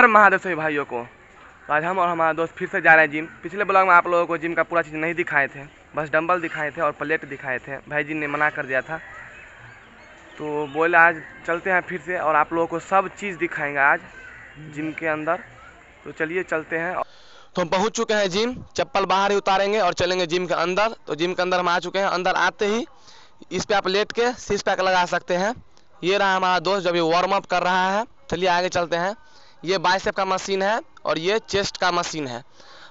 हर महादेव सभी भाइयों को। तो आज हम और हमारा दोस्त फिर से जा रहे हैं जिम। पिछले ब्लॉग में आप लोगों को जिम का पूरा चीज़ नहीं दिखाए थे, बस डंबल दिखाए थे और प्लेट दिखाए थे। भाई जी ने मना कर दिया था। तो बोले आज चलते हैं फिर से और आप लोगों को सब चीज़ दिखाएँगे आज जिम के अंदर। तो चलिए चलते हैं तो हम पहुँच चुके हैं जिम। चप्पल बाहर ही उतारेंगे और चलेंगे जिम के अंदर। तो जिम के अंदर हम आ चुके हैं। अंदर आते ही इस पे आप लेट के सिक्स पैक लगा सकते हैं। ये रहा हमारा दोस्त जब ये वार्म अप कर रहा है। चलिए आगे चलते हैं। ये बाइसेप का मशीन है और ये चेस्ट का मशीन है।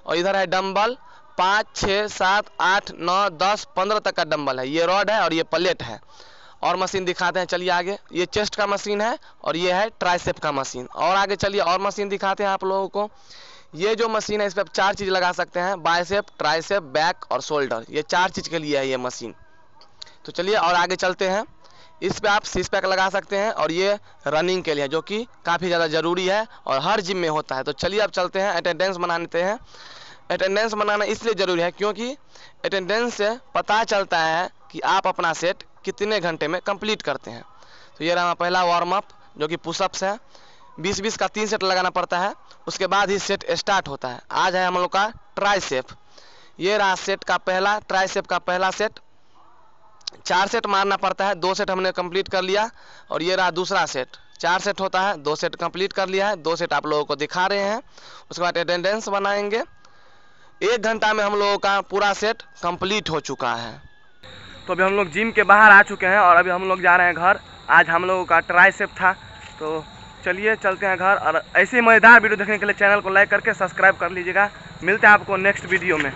और इधर है डंबल, पाँच छः सात, आठ, नौ, दस, पंद्रह तक का डंबल है। ये रॉड है और ये प्लेट है। और मशीन दिखाते हैं, चलिए आगे। ये चेस्ट का मशीन है और ये है ट्राइसेप का मशीन। और आगे चलिए, और मशीन दिखाते हैं आप लोगों को। ये जो मशीन है, इस पर आप चार चीज़ लगा सकते हैं। बाइसेप, ट्राइसेप, बैक और शोल्डर। ये चार चीज़ के लिए है ये मशीन। तो चलिए और आगे चलते हैं। इस पे आप सिक्स पैक लगा सकते हैं और ये रनिंग के लिए, जो कि काफ़ी ज़्यादा ज़रूरी है और हर जिम में होता है। तो चलिए अब चलते हैं अटेंडेंस बनाते हैं। अटेंडेंस बनाना इसलिए ज़रूरी है क्योंकि अटेंडेंस से पता चलता है कि आप अपना सेट कितने घंटे में कंप्लीट करते हैं। तो ये रहा पहला वार्म अप जो कि पुशअप्स है। बीस बीस का तीन सेट लगाना पड़ता है, उसके बाद ही सेट स्टार्ट होता है। आज है हम लोग का ट्राइसेप ये रहा सेट का पहला ट्राइसेप का पहला सेट चार सेट मारना पड़ता है, दो सेट हमने कंप्लीट कर लिया और ये रहा दूसरा सेट। चार सेट होता है, दो सेट कंप्लीट कर लिया है, दो सेट आप लोगों को दिखा रहे हैं। उसके बाद अटेंडेंस बनाएँगे। एक घंटा में हम लोगों का पूरा सेट कंप्लीट हो चुका है। तो अभी हम लोग जिम के बाहर आ चुके हैं और अभी हम लोग जा रहे हैं घर। आज हम लोगों का ट्राई सेप था तो चलिए चलते हैं घर। और ऐसे मज़ेदार वीडियो देखने के लिए चैनल को लाइक करके सब्सक्राइब कर लीजिएगा। मिलते हैं आपको नेक्स्ट वीडियो में।